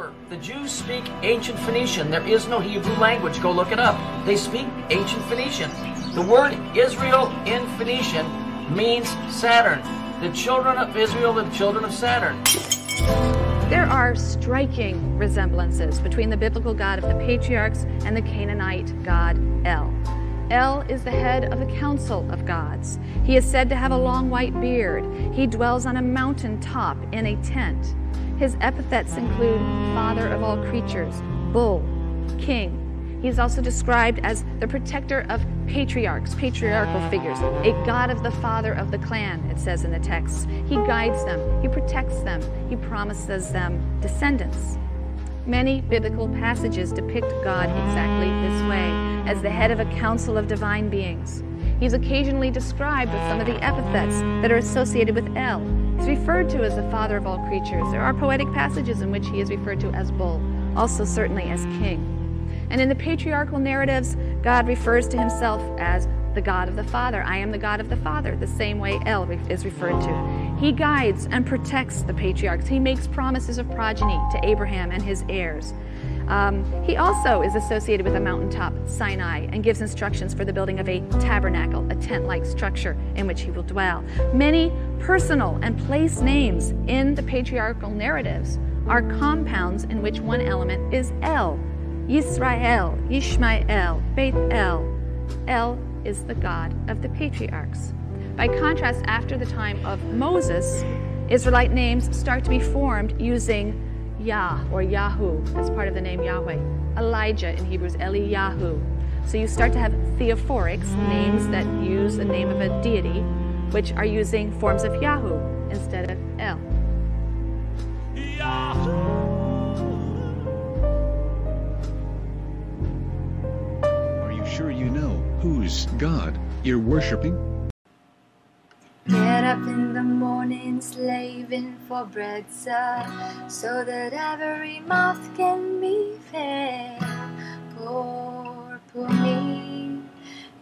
Remember, the Jews speak ancient Phoenician. There is no Hebrew language. Go look it up. They speak ancient Phoenician. The word Israel in Phoenician means Saturn. The children of Israel, the children of Saturn. There are striking resemblances between the biblical God of the patriarchs and the Canaanite god El. El is the head of the council of gods. He is said to have a long white beard. He dwells on a mountain top in a tent. His epithets include father of all creatures, bull, king. He is also described as the protector of patriarchs, patriarchal figures, a god of the father of the clan, it says in the text. He guides them, he protects them, he promises them descendants. Many biblical passages depict God exactly this way, as the head of a council of divine beings. He's occasionally described with some of the epithets that are associated with El. He's referred to as the father of all creatures. There are poetic passages in which he is referred to as bull, also certainly as king. And in the patriarchal narratives, God refers to himself as the God of the Father. I am the God of the Father, the same way El is referred to. He guides and protects the patriarchs. He makes promises of progeny to Abraham and his heirs. Um, he also is associated with a mountaintop, Sinai, and gives instructions for the building of a tabernacle, a tent like structure in which he will dwell. Many personal and place names in the patriarchal narratives are compounds in which one element is El. Yisrael, Yishmael, Beth El. El is the God of the patriarchs. By contrast, after the time of Moses, Israelite names start to be formed using Yah or Yahu as part of the name Yahweh. Elijah in Hebrew is Eliyahu. So you start to have theophorics, names that use the name of a deity, which are using forms of Yahoo instead of El. Are you sure you know whose God you're worshiping? Get up in the morning, slaving for bread, sir, so that every mouth can be fed. Poor, poor me,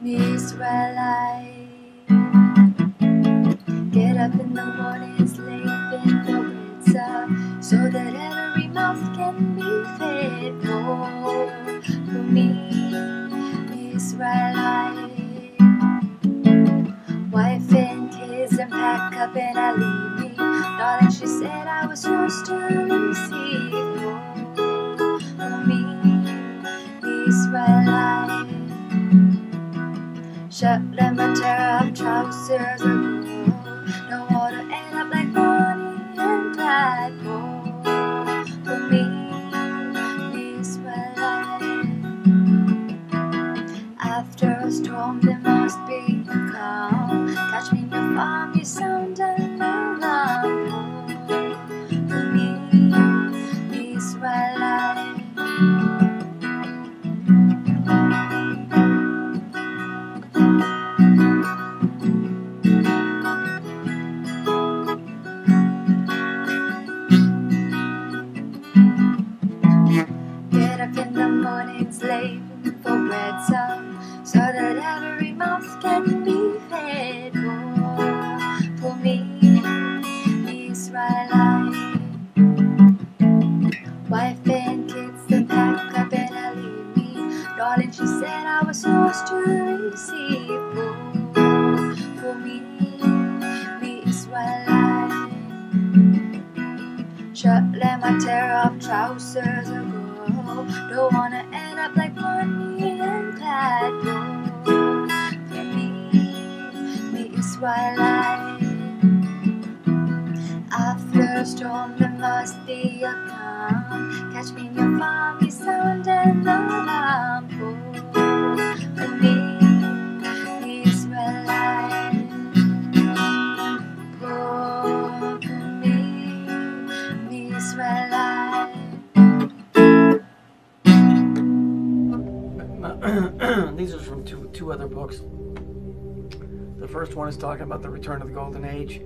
me Israelite. Up in the morning, slaving for bread, sir, so that every mouth can be fed. Poor, poor me, Israelite. Wife and kids and pack up and I leave me. Darling, she said I was yours to receive. For me, Israelite. Shut them my tear up trousers. No for me, me Israelite. Shut let my tear off trousers ago. Don't wanna end up like Bonnie and Clyde. For me, me Israelite. After a storm, there must be a calm. Catch me in your you sound an alarm. Two, other books. The first one is talking about the return of the Golden Age,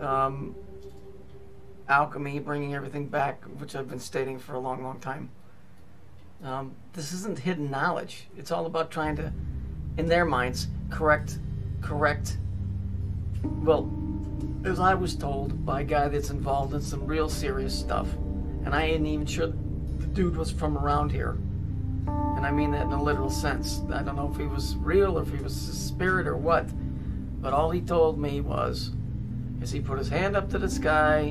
um, alchemy, bringing everything back, which I've been stating for a long, long time. Um, this isn't hidden knowledge. It's all about trying to, in their minds, correct, correct. Well, as I was told by a guy that's involved in some real serious stuff, and I ain't even sure the dude was from around here. And I mean that in a literal sense. I don't know if he was real or if he was a spirit or what. But all he told me was, is he put his hand up to the sky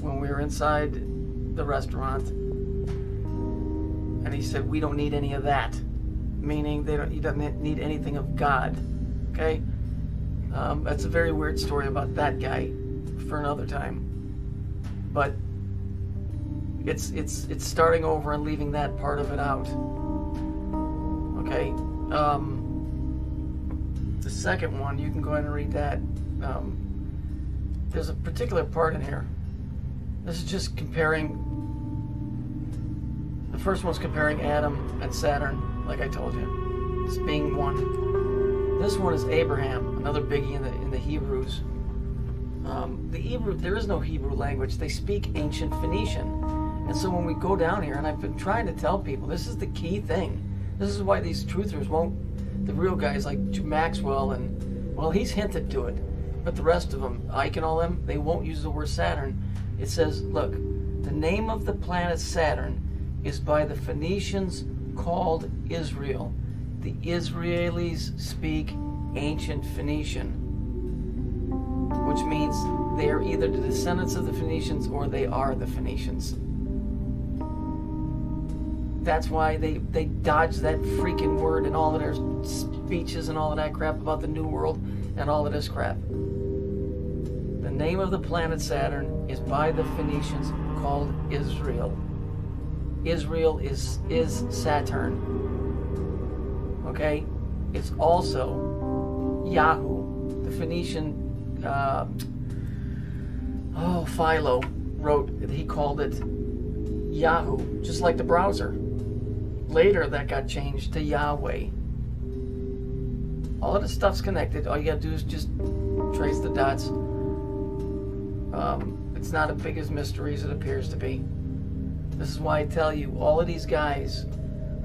when we were inside the restaurant, and he said, "We don't need any of that," meaning they don't. He doesn't need anything of God. Okay, um, that's a very weird story about that guy for another time. But it's it's it's starting over and leaving that part of it out. Okay. Um, the second one, you can go ahead and read that. Um, there's a particular part in here. This is just comparing. The first one's comparing Adam and Saturn, like I told you, as being one. This one is Abraham, another biggie in the in the Hebrews. Um, the Hebrew, there is no Hebrew language. They speak ancient Phoenician, and so when we go down here, and I've been trying to tell people, this is the key thing. This is why these truthers won't. The real guys like Maxwell and well, he's hinted to it, but the rest of them, Icke and all them, they won't use the word Saturn. It says, look, the name of the planet Saturn is by the Phoenicians called Israel. The Israelis speak ancient Phoenician, which means they are either the descendants of the Phoenicians or they are the Phoenicians. That's why they, they dodge that freaking word in all of their speeches and all of that crap about the New World and all of this crap. The name of the planet Saturn is by the Phoenicians called Israel. Israel is is Saturn. Okay? It's also Yahoo. The Phoenician uh, oh Philo wrote he called it Yahoo, just like the browser. Later that got changed to Yahweh. All of this stuff's connected. All you gotta do is just trace the dots. Um, it's not as big as mystery as it appears to be. This is why I tell you, all of these guys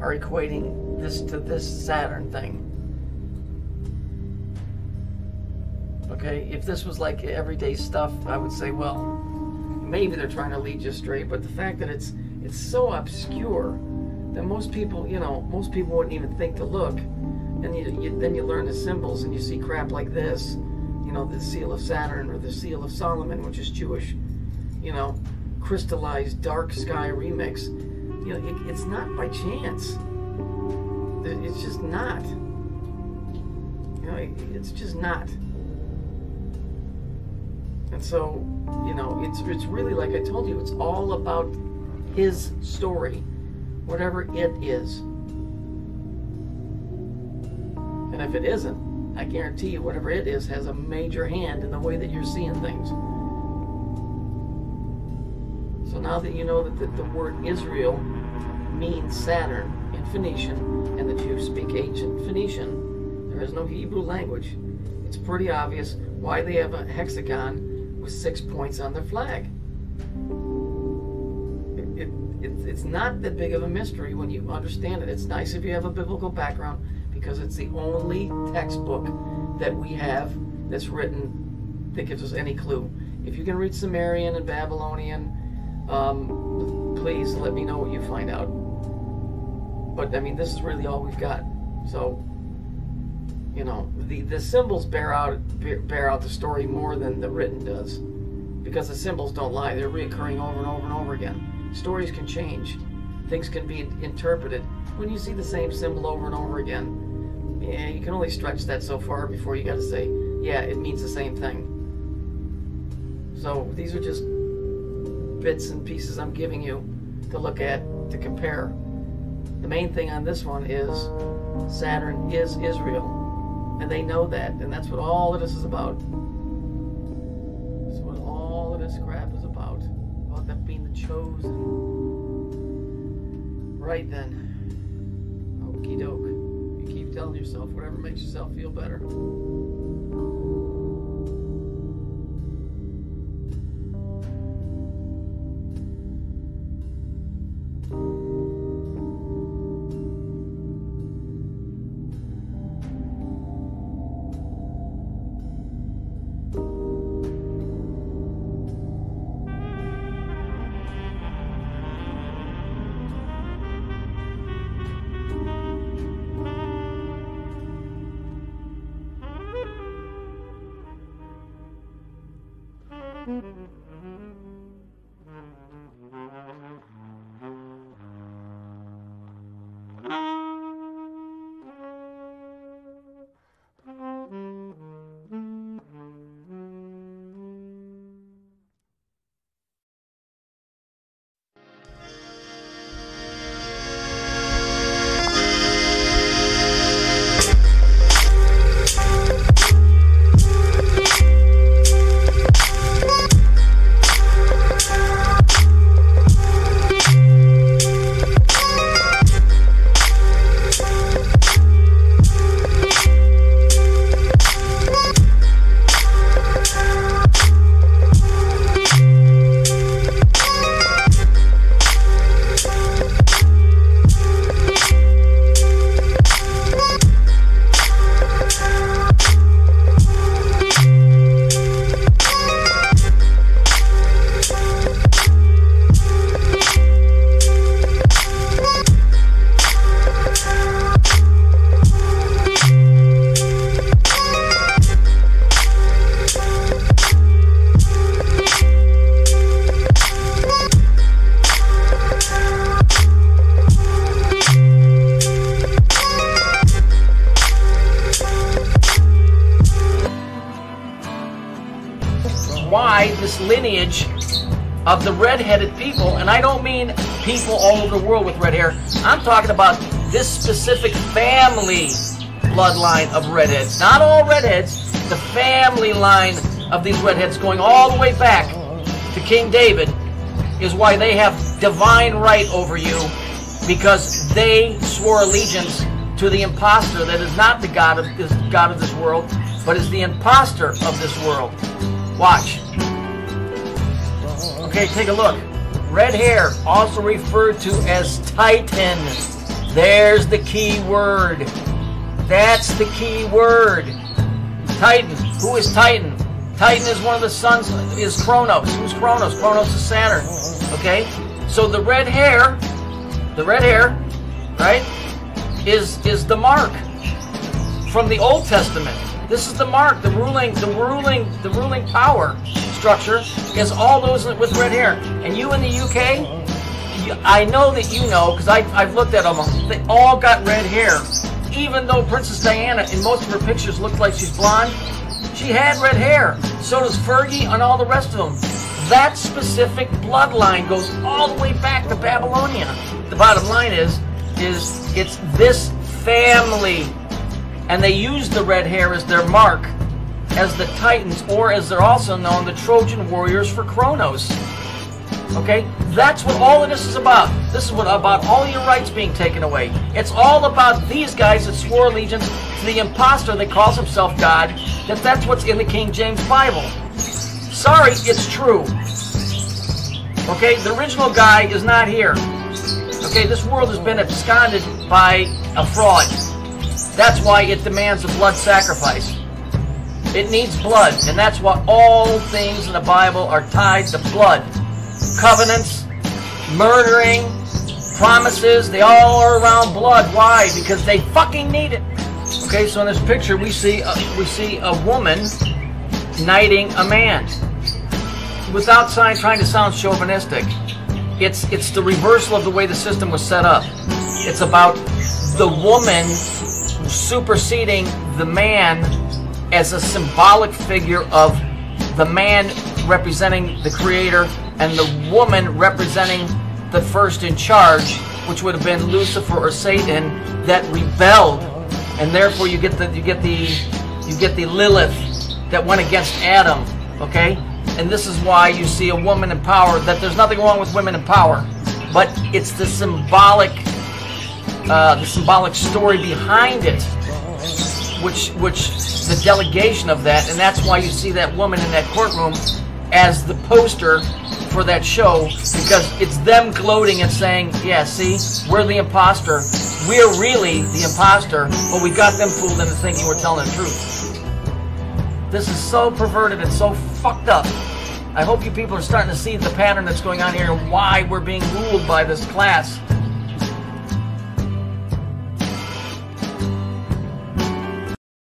are equating this to this Saturn thing. Okay, if this was like everyday stuff, I would say, well, maybe they're trying to lead you straight. But the fact that it's it's so obscure that most people, you know, most people wouldn't even think to look. And you, you, then you learn the symbols and you see crap like this, you know, the seal of Saturn or the seal of Solomon, which is Jewish, you know, crystallized dark sky remix. You know, it, it's not by chance. It's just not. You know, it, it's just not. And so, you know, it's it's really like I told you, it's all about his story, whatever it is. And if it isn't, I guarantee you, whatever it is has a major hand in the way that you're seeing things. So now that you know that the, the word Israel means Saturn in Phoenician, and the Jews speak ancient Phoenician, there is no Hebrew language. It's pretty obvious why they have a hexagon with six points on their flag. It's not that big of a mystery when you understand it. It's nice if you have a biblical background because it's the only textbook that we have that's written that gives us any clue. If you can read Sumerian and Babylonian, um, please let me know what you find out. But I mean, this is really all we've got. So, you know, the the symbols bear out bear out the story more than the written does, because the symbols don't lie; they're reoccurring over and over and over again. Stories can change, things can be interpreted. When you see the same symbol over and over again, yeah, you can only stretch that so far before you got to say, yeah, it means the same thing. So these are just bits and pieces I'm giving you to look at to compare. The main thing on this one is Saturn is Israel, and they know that, and that's what all of this is about. Chosen. Right then. Okie doke. You keep telling yourself whatever makes yourself feel better. Of the red-headed people, and I don't mean people all over the world with red hair. I'm talking about this specific family bloodline of redheads. Not all redheads, the family line of these redheads going all the way back to King David is why they have divine right over you because they swore allegiance to the impostor that is not the God of this God of this world, but is the impostor of this world. Watch. Okay, take a look. Red hair, also referred to as Titan. There's the key word. That's the key word. Titan. Who is Titan? Titan is one of the sons, is Kronos. Who's Kronos? Kronos is Saturn. Okay? So the red hair, the red hair, right, is is the mark from the Old Testament. This is the mark, the ruling, the ruling, the ruling power structure is all those with red hair. And you in the UK, I know that you know because I've looked at them. They all got red hair. Even though Princess Diana in most of her pictures looked like she's blonde, she had red hair. So does Fergie and all the rest of them. That specific bloodline goes all the way back to Babylonia. The bottom line is, is it's this family and they use the red hair as their mark as the Titans, or as they're also known, the Trojan warriors for Kronos. Okay? That's what all of this is about. This is what about all your rights being taken away. It's all about these guys that swore allegiance to the impostor that calls himself God, that that's what's in the King James Bible. Sorry, it's true. Okay? The original guy is not here. Okay? This world has been absconded by a fraud. That's why it demands a blood sacrifice. It needs blood, and that's why all things in the Bible are tied to blood. Covenants, murdering, promises, they all are around blood. Why? Because they fucking need it. Okay, so in this picture we see a, we see a woman knighting a man. Without trying to sound chauvinistic, it's it's the reversal of the way the system was set up. It's about the woman superseding the man as a symbolic figure of the man representing the creator and the woman representing the first in charge, which would have been Lucifer or Satan, that rebelled, and therefore you get the you get the you get the Lilith that went against Adam. Okay, and this is why you see a woman in power. That there's nothing wrong with women in power, but it's the symbolic uh, the symbolic story behind it, which which the delegation of that, and that's why you see that woman in that courtroom as the poster for that show because it's them gloating and saying, "Yeah, see, we're the imposter. We're really the imposter, but we got them fooled into thinking we're telling the truth." This is so perverted and so fucked up. I hope you people are starting to see the pattern that's going on here and why we're being ruled by this class